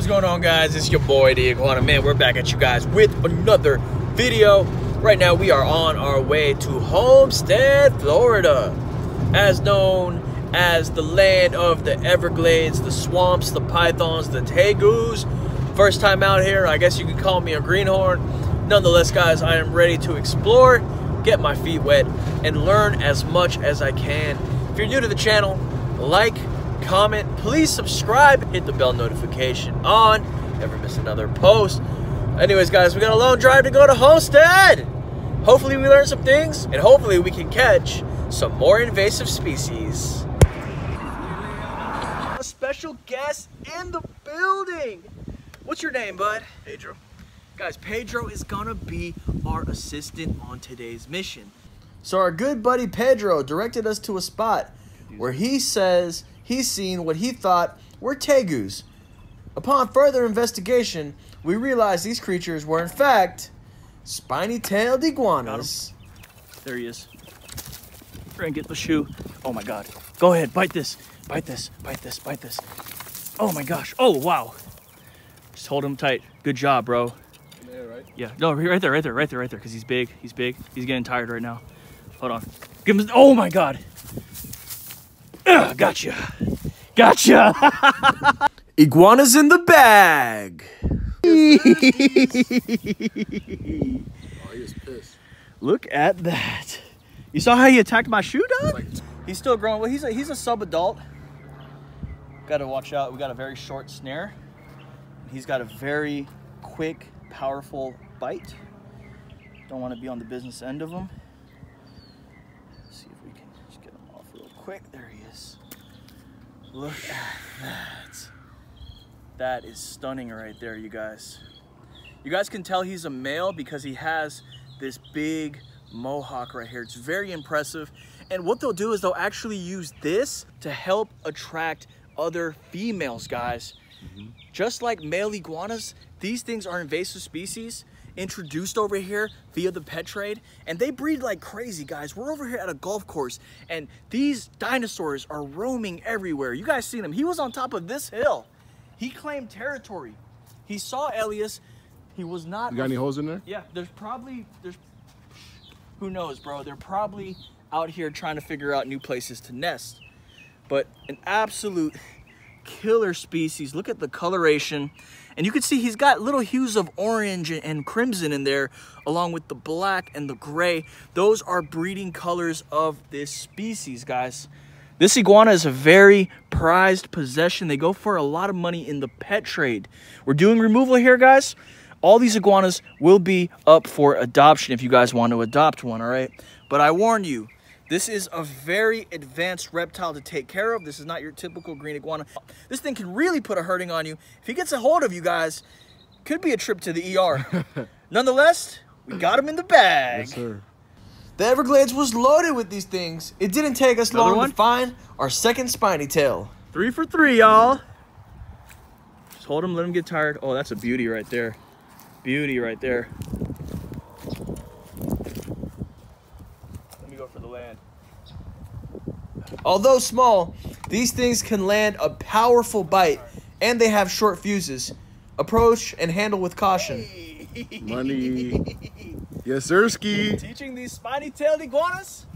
What's going on guys? It's your boy the Iguana Man. We're back at you guys with another video. Right now we are on our way to Homestead, Florida. As known as the land of the Everglades, the swamps, the pythons, the tegus. First time out here, I guess you could call me a greenhorn. Nonetheless guys, I am ready to explore, get my feet wet, and learn as much as I can. If you're new to the channel, like, comment, please subscribe, hit the bell notification on, never miss another post. Anyways, guys, we got a long drive to go to Homestead. Hopefully we learn some things, and hopefully we can catch some more invasive species. A special guest in the building. What's your name, bud? Pedro. Guys, Pedro is gonna be our assistant on today's mission. So our good buddy Pedro directed us to a spot where he says he's seen what he thought were tegus. Upon further investigation, we realized these creatures were in fact spiny-tailed iguanas. There he is. Try and get the shoe. Oh my god. Go ahead, bite this. Bite this. Bite this. Bite this. Oh my gosh. Oh wow. Just hold him tight. Good job, bro. There, right? Yeah. No, right there, right there, right there, right there. Because he's big. He's big. He's getting tired right now. Hold on. Give him. Oh my god. Ugh, gotcha. Gotcha. Iguanas in the bag. Look at that. You saw how he attacked my shoe, dog? He's still growing. Well, he's a, he's a sub-adult. Got to watch out. We got a very short snare. He's got a very quick, powerful bite. Don't want to be on the business end of him. see if we can just get him off real quick. There he is. Look at that. That is stunning right there, you guys. You guys can tell he's a male because he has this big mohawk right here. It's very impressive. And what they'll do is they'll actually use this to help attract other females, guys. Mm-hmm. Just like male iguanas, these things are invasive species introduced over here via the pet trade and they breed like crazy guys we're over here at a golf course and these dinosaurs are roaming everywhere you guys seen him he was on top of this hill he claimed territory he saw elias he was not you got any holes in there? yeah, there's probably there's who knows, bro. They're probably out here trying to figure out new places to nest. But an absolute killer species. Look at the coloration. And you can see he's got little hues of orange and crimson in there, along with the black and the gray. Those are breeding colors of this species, guys. This iguana is a very prized possession. They go for a lot of money in the pet trade. We're doing removal here, guys. All these iguanas will be up for adoption if you guys want to adopt one, all right? But I warn you, this is a very advanced reptile to take care of. This is not your typical green iguana. This thing can really put a hurting on you. If he gets a hold of you guys, could be a trip to the ER. Nonetheless, we got him in the bag. Yes, sir. The Everglades was loaded with these things. It didn't take us Another long one? to find our second spiny tail. Three for three, y'all. Just hold him, let him get tired. Oh, that's a beauty right there. Beauty right there. Let me go for the land. Although small, these things can land a powerful bite and they have short fuses. Approach and handle with caution. Money. Yes, sir, ski. Teaching these spiny-tailed iguanas.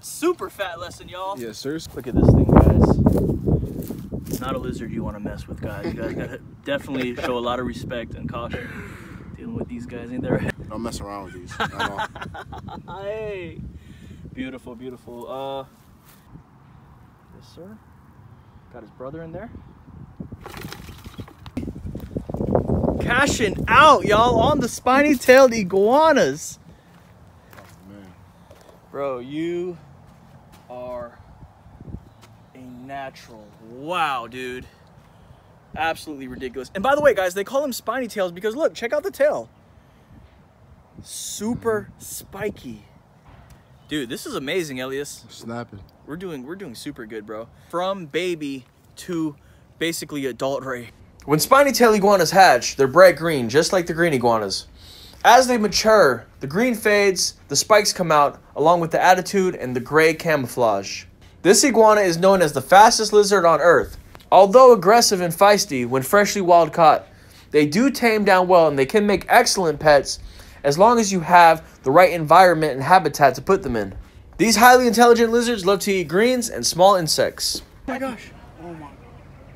Super fat lesson, y'all. Yes, sir. Look at this thing, guys. It's not a lizard you want to mess with, guys. You guys gotta definitely show a lot of respect and caution dealing with these guys. Ain't there? Don't mess around with these. at all. Hey, beautiful, beautiful. Uh, yes, sir. Got his brother in there. Cashing out, y'all, on the spiny-tailed iguanas. Bro, you are a natural. Wow, dude. Absolutely ridiculous. And by the way, guys, they call them spiny tails because look, check out the tail. Super spiky. Dude, this is amazing, Elias. Snapping. We're doing we're doing super good, bro. From baby to basically adult Ray. When spiny tail iguanas hatch, they're bright green, just like the green iguanas. As they mature, the green fades, the spikes come out, along with the attitude and the gray camouflage. This iguana is known as the fastest lizard on Earth. Although aggressive and feisty when freshly wild caught, They do tame down well and they can make excellent pets as long as you have the right environment and habitat to put them in. These highly intelligent lizards love to eat greens and small insects. Oh my gosh. Oh my.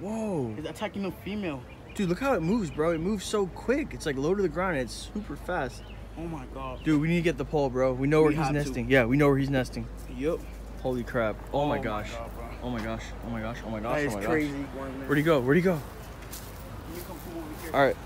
Whoa. It's attacking a female. Dude, look how it moves, bro. It moves so quick. It's like low to the ground. and It's super fast. Oh my god. Dude, we need to get the pole, bro. We know where We he's have to. nesting. Yeah, we know where he's nesting. Yup. Holy crap. Oh, my Oh my gosh. God, bro. oh my gosh. Oh my gosh. Oh my gosh. That oh is my crazy. gosh. Where'd he go? Where'd he go? You come from over here. All right.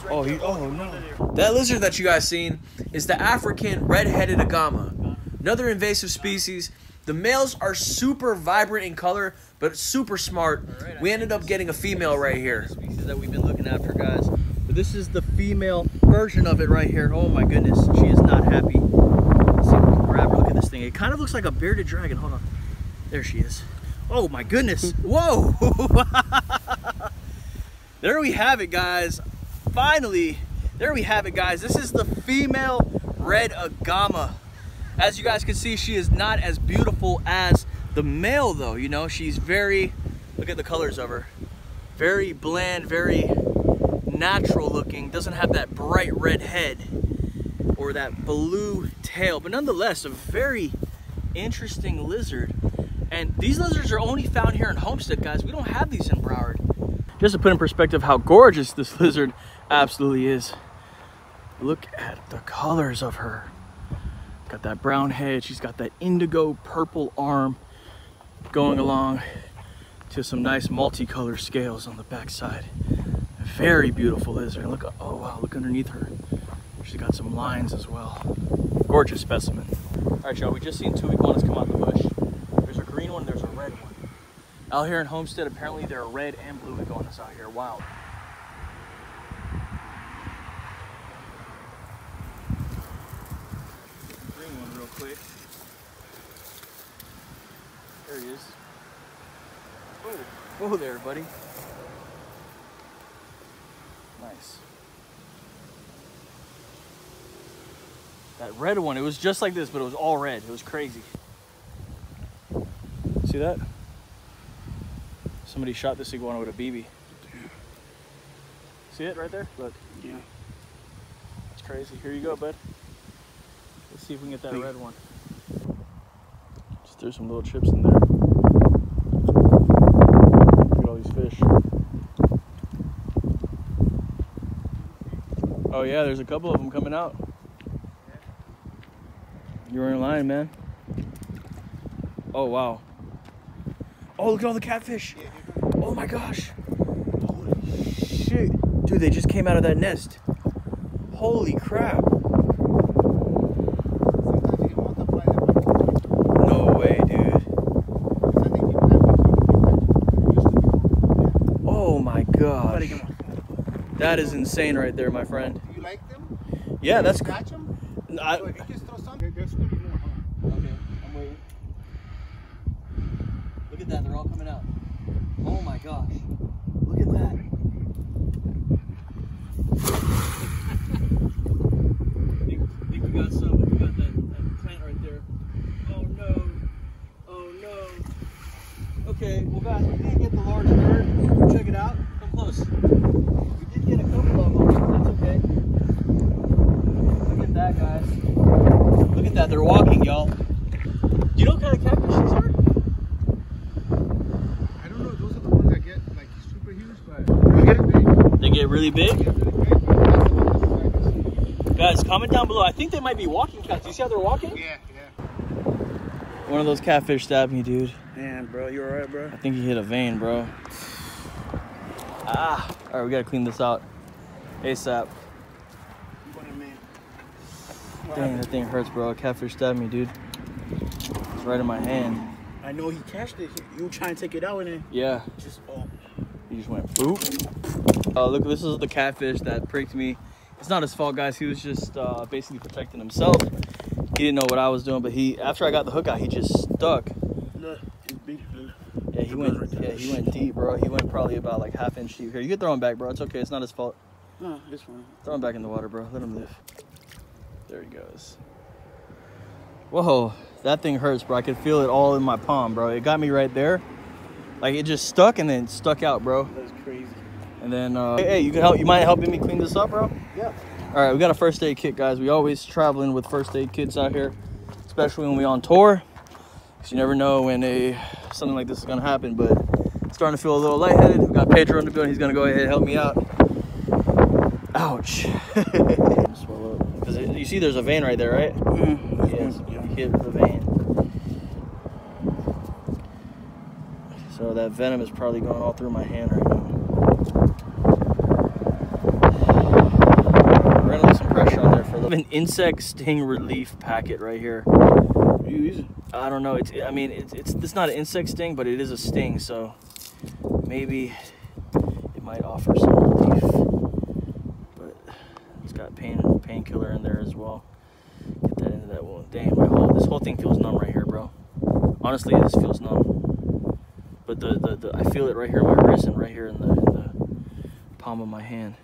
It's right Oh, he- oh, it's no. That lizard that you guys seen is the African red-headed agama, another invasive species. The males are super vibrant in color, but super smart. Alright, We ended up getting a female right here. Species that we've been looking after, guys. But this is the female version of it right here. Oh my goodness, she is not happy. Let's see if we can grab her. Look at this thing. It kind of looks like a bearded dragon. Hold on. There she is. Oh my goodness. Whoa. there we have it, guys. Finally, there we have it, guys. This is the female red agama. As you guys can see, she is not as beautiful as the male, though. You know, she's very, look at the colors of her. Very bland, very natural looking. Doesn't have that bright red head or that blue tail, but nonetheless, a very interesting lizard. And these lizards are only found here in Homestead, guys. We don't have these in Broward. Just to put in perspective how gorgeous this lizard absolutely is. Look at the colors of her. Got that brown head. She's got that indigo purple arm going along to some nice multicolor scales on the backside. Very beautiful lizard. Look, oh wow, look underneath her. She's got some lines as well. Gorgeous specimen. All right, y'all, we just seen two iguanas come out of the bush. There's a green one, there's a red one. Out here in Homestead, apparently there are red and blue iguanas out here. Wow. Green one real quick. There he is. Oh, whoa there, buddy. Nice. That red one, it was just like this, but it was all red. It was crazy. See that? Somebody shot this iguana with a BB. See it right there? Look, Yeah. it's crazy. Here you go, bud. See if we can get that red one. Just threw some little chips in there. Look at all these fish. Oh yeah, there's a couple of them coming out. You were in line, man. Oh wow. Oh, look at all the catfish. Oh my gosh. Holy shit. Dude, they just came out of that nest. Holy crap. Sometimes you can multiply them. No way, dude. I think people have been used to be. Oh my gosh. Buddy, come on. That is insane right there, my friend. Do you like them? Yeah, that's Catch them? I, So if you just throw some, there- there's gonna be more, huh? Okay, I'm waiting. Look at that, they're all coming out. Oh my gosh. Look at that. think, think we got some, we got that, that plant right there. Oh no. Oh no. Okay, well guys, we did get the large bird. Check it out. Come close. We did get a couple of them. That's okay. Look at that, guys. Look at that, they're walking, y'all. Do you know what kind of catfish these are? I don't know, those are the ones that get like super huge, but they're big. They get really big. Yeah, really big, but that's the one that's like- Guys, comment down below. I think they might be walking cats. You see how they're walking? Yeah, yeah. One of those catfish stabbed me, dude. Man, bro, you alright, bro? I think he hit a vein, bro. Ah. All right, we gotta clean this out. ASAP. What a man. Dang, that thing hurts, bro. A catfish stabbed me, dude. It's right in my hand. I know he catched it. You were trying to take it out and then Yeah, just oh. he just went boop. Oh, look, this is the catfish that pricked me. It's not his fault, guys. He was just uh, basically protecting himself. He didn't know what I was doing, but he after I got the hook out, he just stuck. Look, it's big. Look. Yeah, he went. blood right there. Yeah, he went deep, bro. He went probably about like half inch deep. Here, you can throw him back, bro. It's okay. It's not his fault. No, this one. Throw him back in the water, bro. Let him live. There he goes. Whoa, that thing hurts, bro. I could feel it all in my palm, bro. It got me right there. Like it just stuck and then stuck out, bro. That's crazy. And then, uh, hey, hey, you can help. You mind helping me clean this up, bro? Yeah. All right, we got a first aid kit, guys. We always traveling with first aid kits out here, especially when we on tour. Cause you never know when a something like this is gonna happen. But starting to feel a little lightheaded. We got Pedro in the building. He's gonna go ahead and help me out. Ouch. Because you see, there's a vein right there, right? Mm. Yes. You hit the vein. So that venom is probably going all through my hand right now. We're gonna lose some pressure on there for a little. An insect sting relief packet right here. Use. I don't know. It's. I mean, it's. It's. It's not an insect sting, but it is a sting. So maybe it might offer some relief. But pain painkiller in there as well. Get that into that wound. Damn, my whole this whole thing feels numb right here, bro. Honestly, this feels numb. But the the, the I feel it right here in my wrist and right here in the, in the palm of my hand.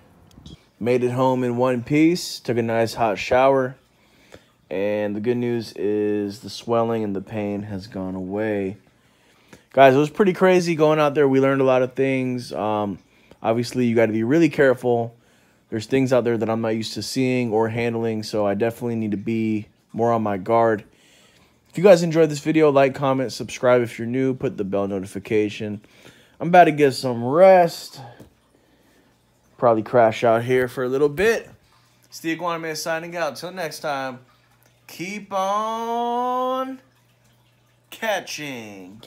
Made it home in one piece. Took a nice hot shower. And the good news is the swelling and the pain has gone away. Guys, it was pretty crazy going out there. We learned a lot of things. Um, obviously, you got to be really careful. There's things out there that I'm not used to seeing or handling, so I definitely need to be more on my guard. If you guys enjoyed this video, like, comment, subscribe if you're new, put the bell notification. I'm about to get some rest. Probably crash out here for a little bit. Steve Iguana Man signing out. Till next time, keep on catching.